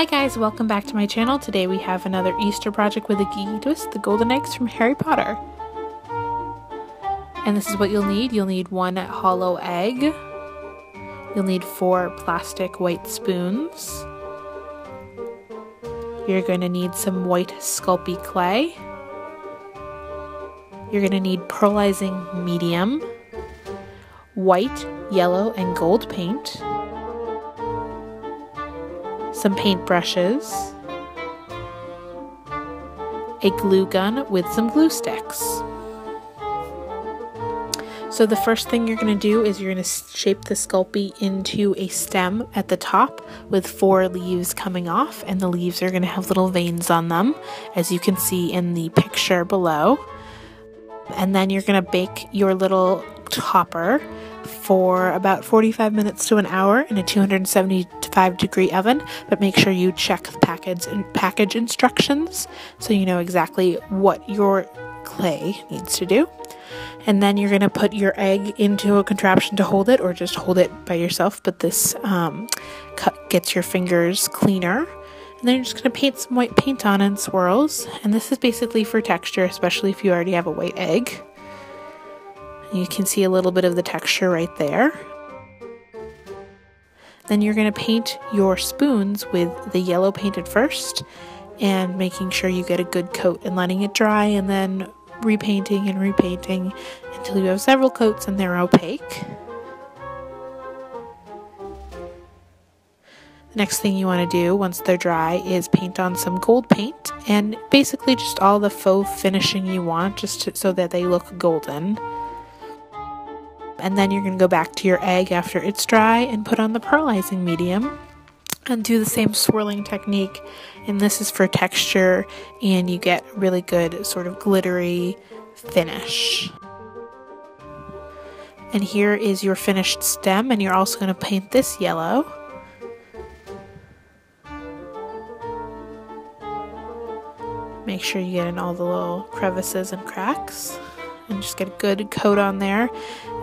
Hi guys, welcome back to my channel. Today we have another Easter project with a geeky twist, the golden eggs from Harry Potter. And this is what you'll need. You'll need one hollow egg. You'll need four plastic white spoons. You're going to need some white Sculpey clay. You're going to need pearlizing medium, white, yellow, and gold paint some paint brushes, a glue gun with some glue sticks. So the first thing you're going to do is you're going to shape the Sculpey into a stem at the top with four leaves coming off and the leaves are going to have little veins on them as you can see in the picture below. And then you're going to bake your little topper for about 45 minutes to an hour in a 275 degree oven, but make sure you check the package and package instructions so you know exactly what your clay needs to do. And then you're going to put your egg into a contraption to hold it, or just hold it by yourself. But this um, cut gets your fingers cleaner. And then you're just going to paint some white paint on in swirls. And this is basically for texture, especially if you already have a white egg. You can see a little bit of the texture right there. Then you're going to paint your spoons with the yellow paint at first and making sure you get a good coat and letting it dry and then repainting and repainting until you have several coats and they're opaque. The next thing you want to do once they're dry is paint on some gold paint and basically just all the faux finishing you want just to, so that they look golden and then you're going to go back to your egg after it's dry and put on the pearlizing medium and do the same swirling technique. And this is for texture and you get really good sort of glittery finish. And here is your finished stem and you're also going to paint this yellow. Make sure you get in all the little crevices and cracks a good coat on there.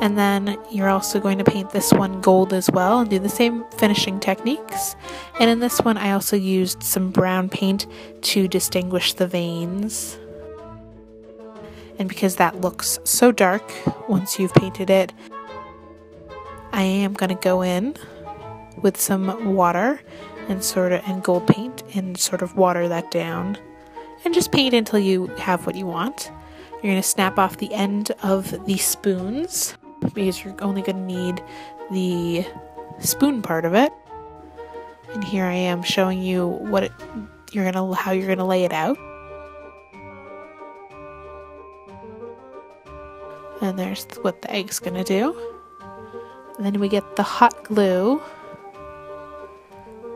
And then you're also going to paint this one gold as well and do the same finishing techniques. And in this one I also used some brown paint to distinguish the veins. And because that looks so dark once you've painted it, I am going to go in with some water and sort of and gold paint and sort of water that down and just paint until you have what you want. You're going to snap off the end of the spoons because you're only going to need the spoon part of it. And here I am showing you what it, you're going to how you're going to lay it out. And there's what the egg's going to do. And then we get the hot glue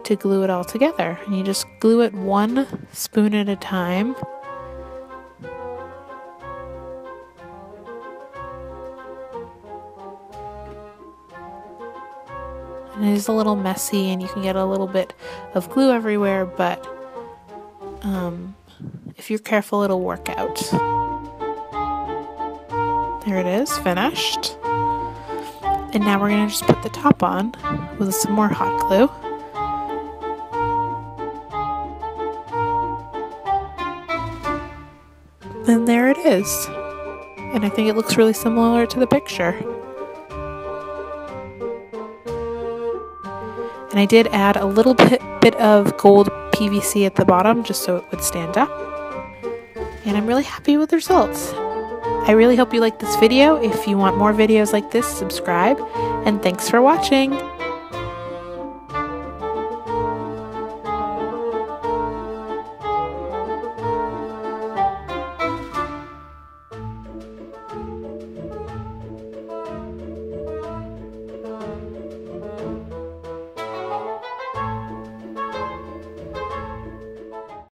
to glue it all together. And you just glue it one spoon at a time. And it is a little messy and you can get a little bit of glue everywhere but um, if you're careful it'll work out. There it is finished. And now we're going to just put the top on with some more hot glue. And there it is. And I think it looks really similar to the picture And I did add a little bit, bit of gold PVC at the bottom just so it would stand up. And I'm really happy with the results. I really hope you like this video. If you want more videos like this, subscribe. And thanks for watching.